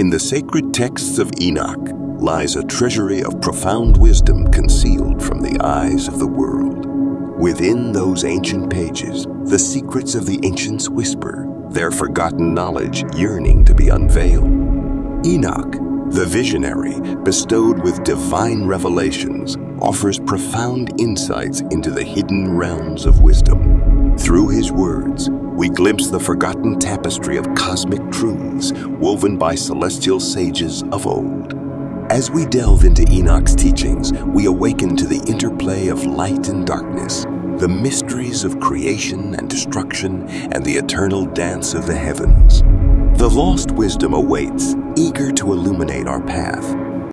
In the sacred texts of Enoch lies a treasury of profound wisdom concealed from the eyes of the world. Within those ancient pages, the secrets of the ancients whisper, their forgotten knowledge yearning to be unveiled. Enoch, the visionary, bestowed with divine revelations, offers profound insights into the hidden realms of wisdom. Through his words, we glimpse the forgotten tapestry of cosmic truths woven by celestial sages of old. As we delve into Enoch's teachings, we awaken to the interplay of light and darkness, the mysteries of creation and destruction, and the eternal dance of the heavens. The lost wisdom awaits, eager to illuminate our path.